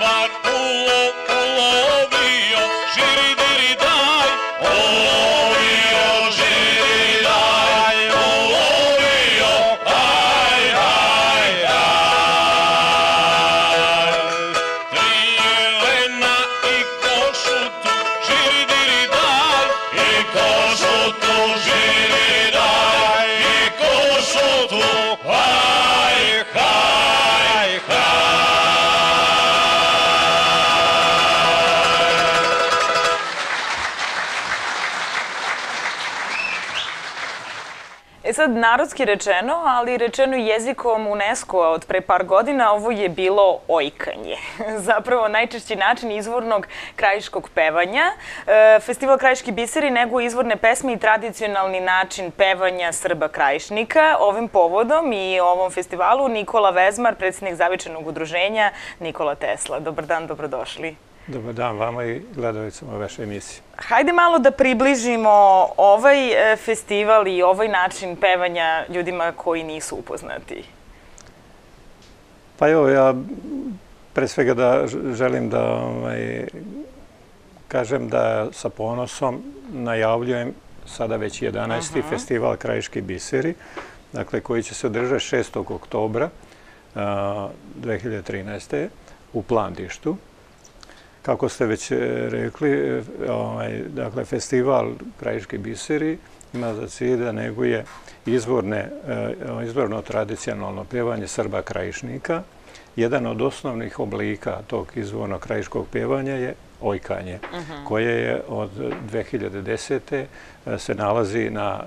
Bartolo Clovio, sad narodski rečeno, ali rečeno jezikom UNESCO od pre par godina, ovo je bilo ojkanje. Zapravo najčešći način izvornog krajiškog pevanja. E, festival Krajiški biseri nego izvorne pesme i tradicionalni način pevanja Srba krajišnika. Ovim povodom i ovom festivalu Nikola Vezmar, predsjednik zavičanog udruženja Nikola Tesla. Dobar dan, dobrodošli. Dobar dan vama i gledovicama vaše emisije. Hajde malo da približimo ovaj e, festival i ovaj način pevanja ljudima koji nisu upoznati. Pa evo, ja pre svega da želim da ovaj, kažem da sa ponosom najavljujem sada već 11. festival Krajiški biseri, dakle, koji će se održati 6. oktobra 2013. u Plandištu. Kako ste već e, rekli, e, ovaj, dakle, festival Krajiški biseri ima za cilj da neguje izvorne, e, izvorno tradicionalno pjevanje Srba krajišnika. Jedan od osnovnih oblika tog izvornog krajiškog pjevanja je ojkanje, mhm. koje je od 2010. se nalazi na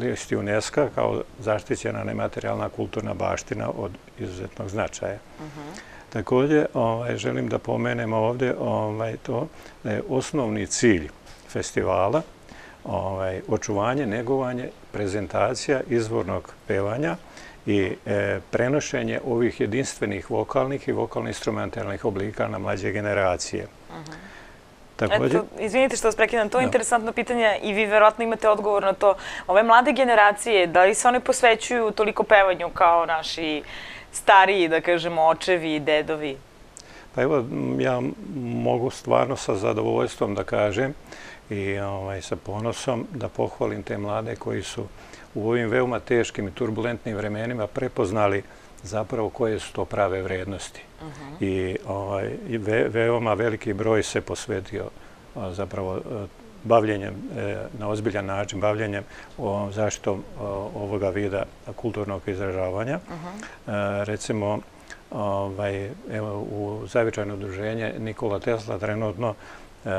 listi UNESCO kao zaštićena nematerijalna kulturna baština od izuzetnog značaja. Mhm. Također ovaj, želim da pomenem ovdje ovaj, to da je osnovni cilj festivala ovaj, očuvanje, negovanje, prezentacija izvornog pevanja i e, prenošenje ovih jedinstvenih vokalnih i vokalno-instrumentalnih oblika na mlađe generacije. Mhm. Također... Eto, izvinite što vas prekidam, to je interesantno pitanje i vi verovatno imate odgovor na to. Ove mlade generacije, da li se one posvećuju toliko pevanju kao naši stariji, da kažemo, očevi i dedovi? Pa evo, ja mogu stvarno sa zadovoljstvom da kažem i ovaj, sa ponosom da pohvalim te mlade koji su u ovim veoma teškim i turbulentnim vremenima prepoznali zapravo koje su to prave vrednosti. Mhm. I ovaj, veoma veliki broj se posvetio zapravo bavljenjem e, na ozbiljan način, bavljenjem zaštitom ovoga vida kulturnog izražavanja. E, recimo, ovaj, evo, u zavičajno udruženje Nikola Tesla trenutno e,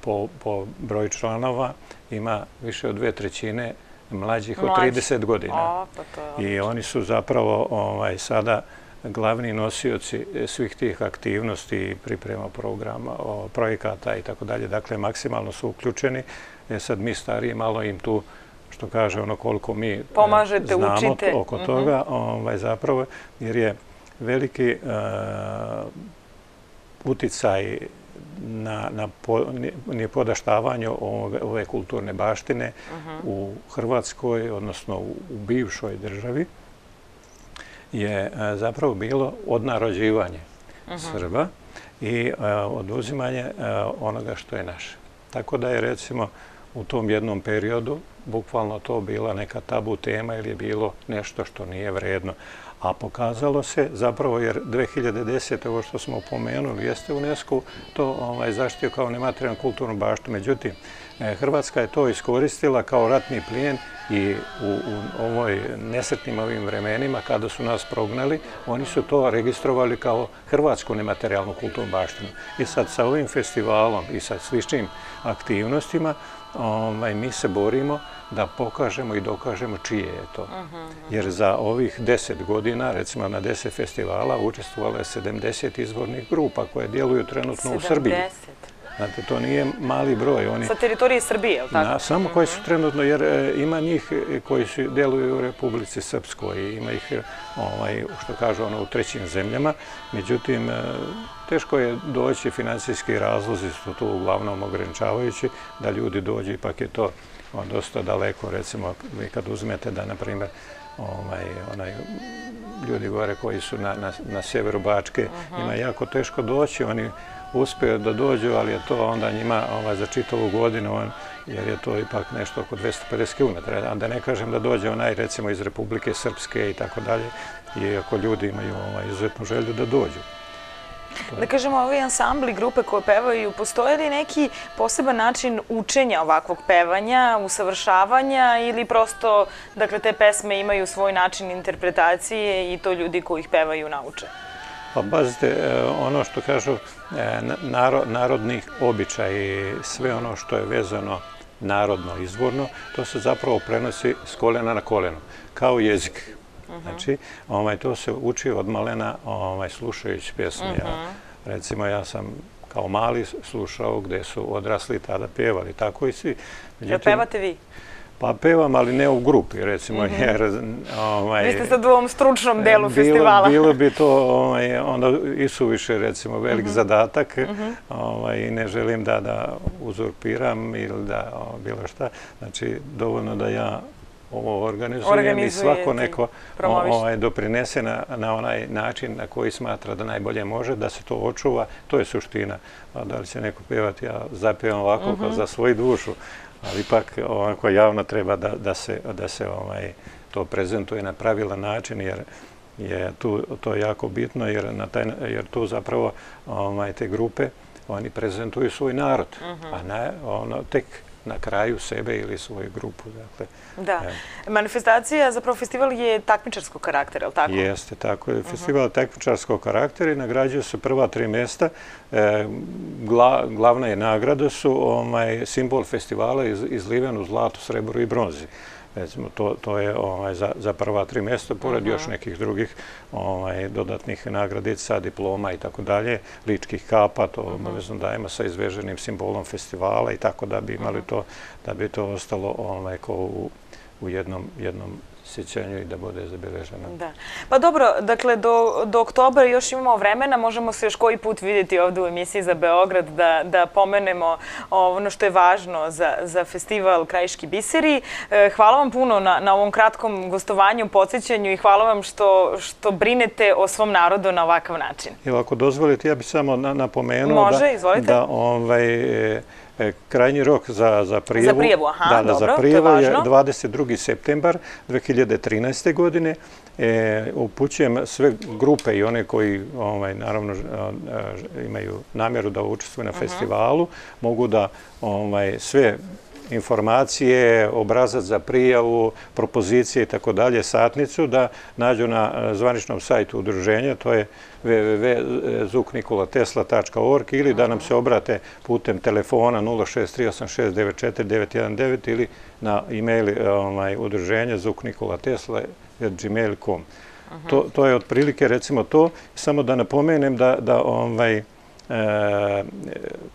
po, po broju članova ima više od dve trećine mlađih od 30 godina. Pa I oni su zapravo ovaj, sada glavni nosioci svih tih aktivnosti priprema programa, projekata i tako dalje. Dakle, maksimalno su uključeni. E sad mi stariji malo im tu što kaže ono koliko mi e, Pomažete, znamo učite. oko Mhm. toga, ovaj, zapravo, jer je veliki e, uticaj na, na po, nije podaštavanju ove, kulturne baštine Mhm. u Hrvatskoj, odnosno u, u bivšoj državi, je e, zapravo bilo odnarođivanje Mhm. Srba i e, oduzimanje e, onoga što je naše. Tako da je recimo u tom jednom periodu bukvalno to bila neka tabu tema ili je bilo nešto što nije vredno. A pokazalo se zapravo jer 2010. ovo što smo pomenuli jeste UNESCO to ovaj, zaštio kao nematerijalnu kulturnu baštu. Međutim, e, Hrvatska je to iskoristila kao ratni plijen i u, u ovoj nesretnim ovim vremenima kada su nas prognali, oni su to registrovali kao hrvatsku nematerijalnu kulturnu baštinu. I sad sa ovim festivalom i sa sličnim aktivnostima ovaj, mi se borimo da pokažemo i dokažemo čije je to. Jer za ovih deset godina, recimo na deset festivala, učestvovalo je 70 izvornih grupa koje djeluju trenutno u Srbiji. 70. Znate, to nije mali broj. Oni, Sa teritorije Srbije, je li tako? na, samo koji su trenutno, jer e, ima njih e, koji su djeluju u Republici Srpskoj, i ima ih, e, ovaj, što kažu, ono, u trećim zemljama. Međutim, e, teško je doći, financijski razlozi su tu uglavnom ograničavajući, da ljudi dođu, ipak je to o, dosta daleko, recimo, vi kad uzmete da, na primjer, ovaj, onaj, ljudi gore koji su na, na, na sjeveru Bačke, ima jako teško doći, oni uspiju da dođu, ali je to onda njima ovaj, za čitavu godinu, on, jer je to ipak nešto oko 250 km. A da ne kažem da dođe onaj recimo iz Republike Srpske i tako dalje, iako ljudi imaju ovaj, izuzetnu želju da dođu. Da kažemo, ovi ansambli, grupe koje pevaju, postoje li neki poseban način učenja ovakvog pevanja, usavršavanja ili prosto, dakle, te pesme imaju svoj način interpretacije i to ljudi koji ih pevaju nauče? Pa bazite, e, ono što kažu e, naro, narodnih običaja i sve ono što je vezano narodno, izvorno, to se zapravo prenosi s kolena na koleno, kao jezik. Znači, ovaj, to se uči od malena ovaj, slušajući pjesme. Ja, recimo, ja sam kao mali slušao gde su odrasli tada pevali, tako i svi. Jel pevate vi? Pa pevam, ali ne u grupi, recimo, jer... Ovaj, Vi ste sad u ovom stručnom delu bilo, festivala. Bilo bi to ovaj, onda i suviše, recimo, velik zadatak ovaj, i ne želim da, da uzurpiram ili da o, bilo šta. Znači, dovoljno da ja ovo organizujem i svako neko ovaj, doprinese na, na onaj način na koji smatra da najbolje može, da se to očuva. To je suština. A da li će neko pevati, ja zapevam ovako za svoju dušu, ali ipak ovako javno treba da, da se, da se ovaj, to prezentuje na pravilan način, jer je tu to jako bitno, jer, na taj, jer tu zapravo ovaj, te grupe oni prezentuju svoj narod, a ne ono, tek na kraju sebe ili svoju grupu. Dakle, Da. Manifestacija, zapravo festival je takmičarskog karaktera, je li tako? Jeste, tako je. Festival takmičarskog karaktera i nagrađuju se prva tri mjesta. E, gla, glavna je nagrada su ovaj, simbol festivala iz, izliven u zlatu, srebru i bronzi. Recimo, to, to je ovaj, za, za prva tri mjesta, pored još nekih drugih ovaj, dodatnih nagradica, diploma i tako dalje, ličkih kapa, to obavezno dajemo sa izveženim simbolom festivala i tako da bi imali to, da bi to ostalo ovaj, kao u, u jednom, jednom sjećanju i da bude zabeleženo. Da. Pa dobro, dakle, do, do oktobra još imamo vremena, možemo se još koji put vidjeti ovdje u emisiji za Beograd da, da pomenemo ono što je važno za, za festival Krajiški biseri. E, Hvala vam puno na, na ovom kratkom gostovanju, podsjećanju i hvala vam što, što brinete o svom narodu na ovakav način. Evo, ako dozvolite, ja bih samo na, napomenuo Može, da, izvolite. da ovaj, e, krajnji rok za, za prijevu, Za prijavu, aha, da, da, dobro, za to je prijevu je, važno. 22. septembar 2013. godine. E, upućujem sve grupe i one koji ovaj, naravno imaju namjeru da učestvuju na festivalu, mogu da ovaj, sve informacije, obrazac za prijavu, propozicije i tako dalje, satnicu, da nađu na e, zvaničnom sajtu udruženja, to je www.zuknikolatesla.org ili da nam se obrate putem telefona 06386949919 ili na e-mail e, ovaj, udruženja zuknikolatesla.gmail.com. To, to je otprilike recimo to. Samo da napomenem da, da ovaj, e,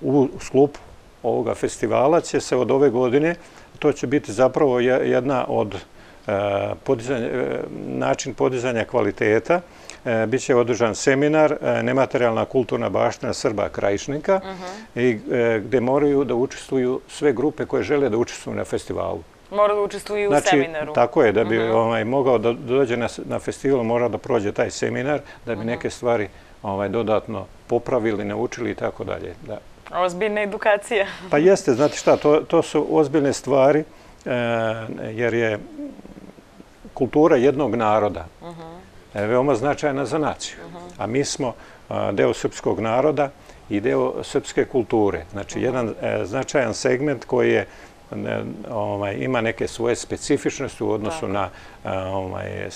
u sklopu ovoga festivala će se od ove godine to će biti zapravo jedna od podizanja, način podizanja kvaliteta. Biće održan seminar Nematerijalna kulturna baština Srba Krajišnika i gde moraju da učestvuju sve grupe koje žele da učestvuju na festivalu. Mora da učestvuju u znači, seminaru. Tako je, da bi ovaj, mogao da dođe na festival, mora da prođe taj seminar, da bi neke stvari ovaj, dodatno popravili, naučili i tako dalje. Ozbiljna edukacija. Pa jeste, znate šta, to su ozbiljne stvari, e, jer je kultura jednog naroda e, veoma značajna za naciju. A mi smo deo srpskog naroda i deo srpske kulture. Znači, jedan e, značajan segment koji je ovaj, ima neke svoje specifičnosti u odnosu na ovaj,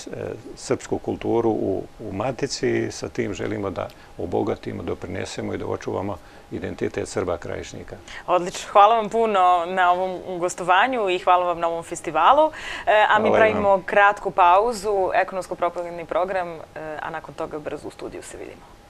srpsku kulturu u Matici i sa tim želimo da obogatimo, doprinesemo i da očuvamo identitet Srba krajišnika. Odlično. Hvala vam puno na ovom gostovanju i hvala vam na ovom festivalu. E, a mi pravimo kratku pauzu, ekonomsko-propagandni program, a nakon toga brzo u studiju se vidimo.